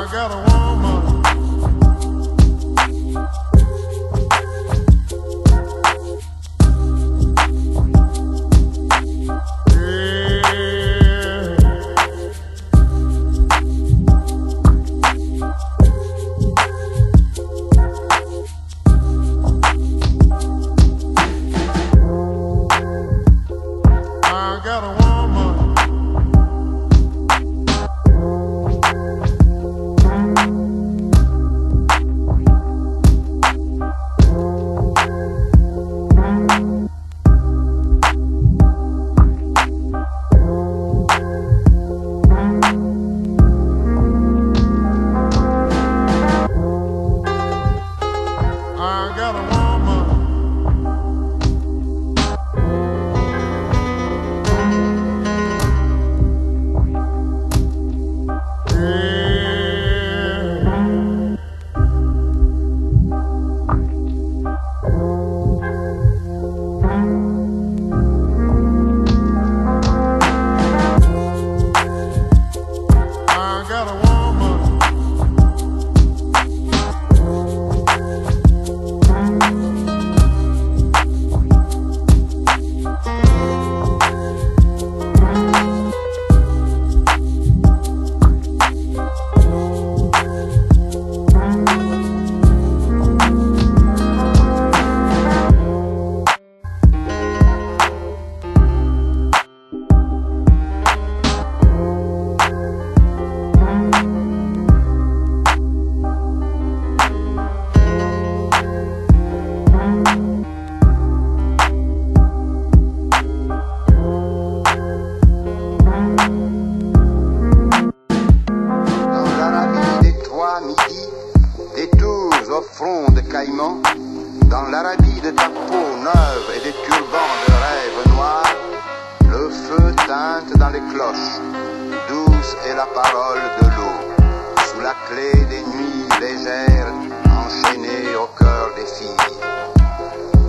I got a I got a woman. Dans l'Arabie de ta peau neuve et des turbans de rêves noirs, le feu teinte dans les cloches, douce est la parole de l'eau, sous la clé des nuits légères, enchaînées au cœur des filles.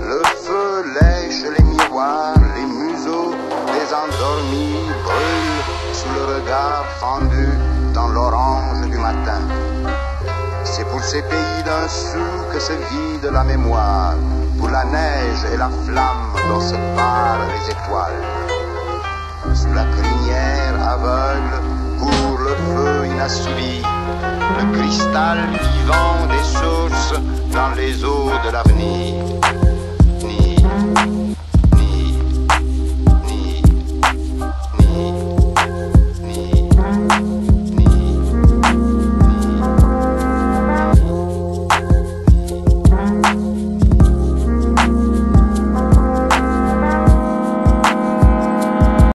Le feu lèche les miroirs, les museaux des endormis brûlent sous le regard fendu dans l'orange du matin. C'est pour ces pays d'un sou que se vide la mémoire, pour la neige et la flamme dont se parent les étoiles. Sous la crinière aveugle court le feu inassouvi, le cristal vivant des sources dans les eaux de l'avenir.